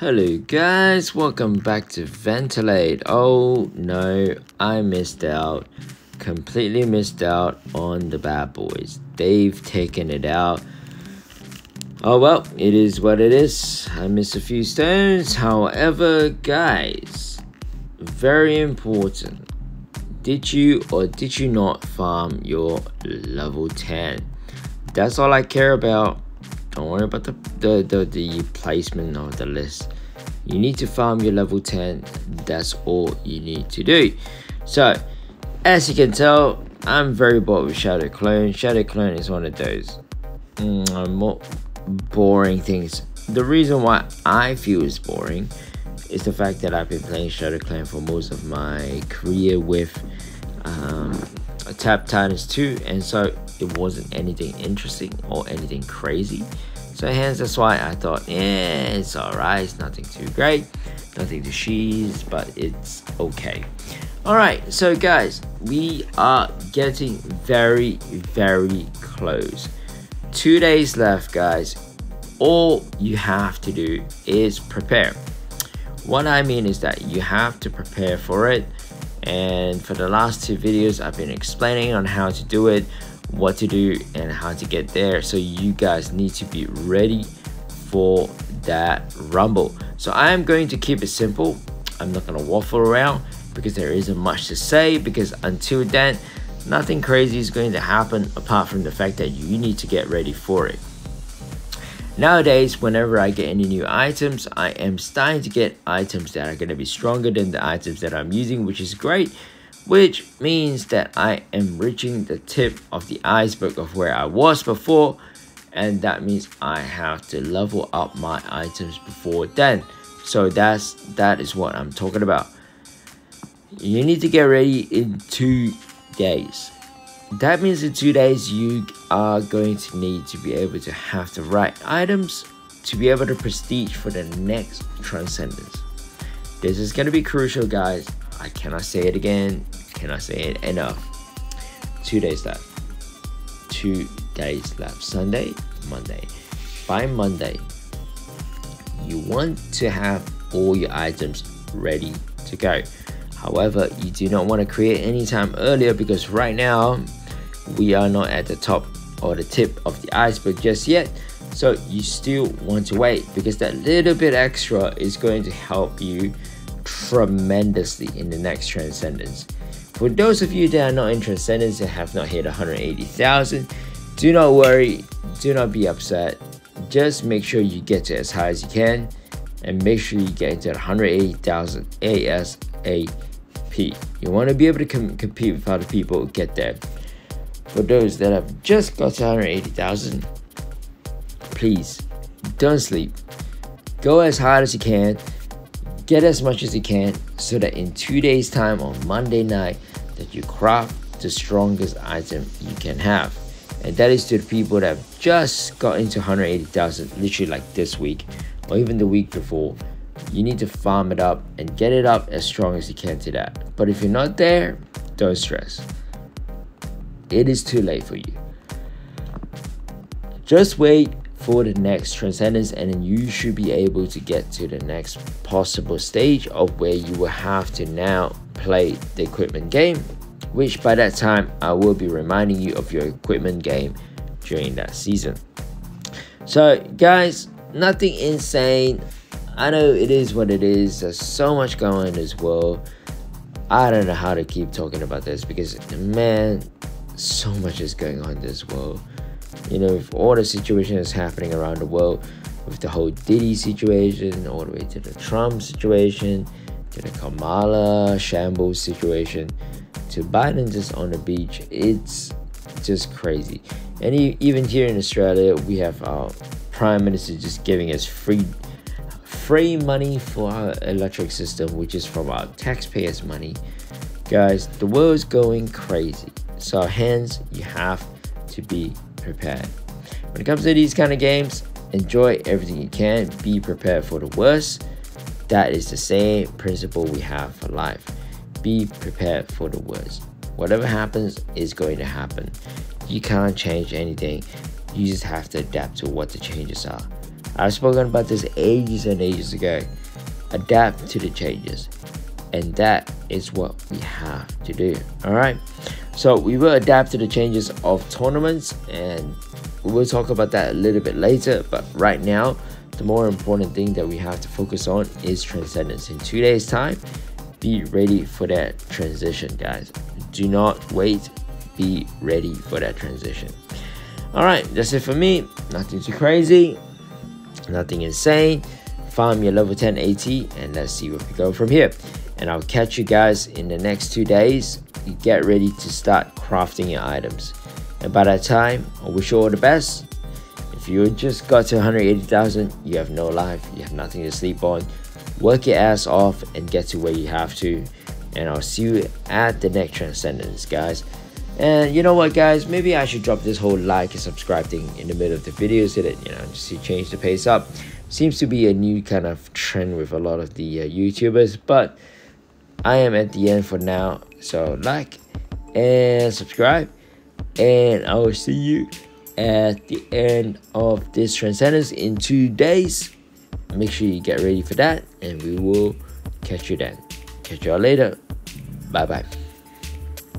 Hello guys, welcome back to Ventilate. Oh no, I missed out. Completely missed out on the bad boys. They've taken it out. Oh well, it is what it is. I missed a few stones. However, guys, very important. Did you or did you not farm your level 10? That's all I care about. Don't worry about the, the, the, the placement of the list. You need to farm your level 10. That's all you need to do. So, as you can tell, I'm very bored with Shadow Clone. Shadow Clone is one of those mm, more boring things. The reason why I feel it's boring is the fact that I've been playing Shadow Clone for most of my career with um, Tap Titans 2, and so it wasn't anything interesting or anything crazy. So hence that's why I thought, yeah, it's alright, it's nothing too great, nothing to cheese, but it's okay. Alright, so guys, we are getting very, very close. Two days left, guys. All you have to do is prepare. What I mean is that you have to prepare for it. And for the last two videos, I've been explaining on how to do it what to do and how to get there. So you guys need to be ready for that rumble. So i am going to keep it simple. I'm not going to waffle around because there isn't much to say because until then nothing crazy is going to happen apart from the fact that you need to get ready for it. Nowadays, whenever I get any new items, I am starting to get items that are going to be stronger than the items that I'm using, which is great which means that I am reaching the tip of the iceberg of where I was before and that means I have to level up my items before then. So that's that is what I'm talking about. You need to get ready in two days. That means in two days you are going to need to be able to have the right items to be able to prestige for the next transcendence. This is going to be crucial guys I cannot say it again can I say it enough? Two days left. Two days left. Sunday, Monday. By Monday, you want to have all your items ready to go. However, you do not want to create any time earlier because right now we are not at the top or the tip of the iceberg just yet. So you still want to wait because that little bit extra is going to help you tremendously in the next transcendence. For those of you that are not in Transcendence and have not hit 180,000, do not worry, do not be upset. Just make sure you get to as high as you can and make sure you get to 180,000 ASAP. You want to be able to com compete with other people, get there. For those that have just got to 180,000, please don't sleep. Go as hard as you can, get as much as you can, so that in two days' time on Monday night, that you craft the strongest item you can have. And that is to the people that have just got into 180,000 literally like this week or even the week before. You need to farm it up and get it up as strong as you can to that. But if you're not there, don't stress. It is too late for you. Just wait for the next transcendence and then you should be able to get to the next possible stage of where you will have to now play the equipment game which by that time I will be reminding you of your equipment game during that season. So guys nothing insane. I know it is what it is. There's so much going on world I don't know how to keep talking about this because man so much is going on in this world you know, with all the situations happening around the world, with the whole Diddy situation, all the way to the Trump situation, to the Kamala shambles situation, to Biden just on the beach, it's just crazy. And even here in Australia, we have our Prime Minister just giving us free free money for our electric system, which is from our taxpayers' money. Guys, the world is going crazy. So hence, you have to be prepared. When it comes to these kind of games, enjoy everything you can, be prepared for the worst. That is the same principle we have for life. Be prepared for the worst. Whatever happens is going to happen. You can't change anything. You just have to adapt to what the changes are. I've spoken about this ages and ages ago. Adapt to the changes. And that is what we have to do. Alright. So we will adapt to the changes of tournaments and we'll talk about that a little bit later. But right now, the more important thing that we have to focus on is transcendence. In two days' time, be ready for that transition, guys. Do not wait. Be ready for that transition. All right, that's it for me. Nothing too crazy, nothing insane. Find me a level 10 AT and let's see where we go from here. And I'll catch you guys in the next two days. Get ready to start crafting your items. And by that time, I wish you all the best. If you just got to 180,000, you have no life, you have nothing to sleep on. Work your ass off and get to where you have to. And I'll see you at the next Transcendence, guys. And you know what, guys? Maybe I should drop this whole like and subscribe thing in the middle of the video so that, you know, just to change the pace up. Seems to be a new kind of trend with a lot of the uh, YouTubers, but I am at the end for now. So, like and subscribe, and I will see you at the end of this Transcendence in two days. Make sure you get ready for that, and we will catch you then. Catch y'all later. Bye bye.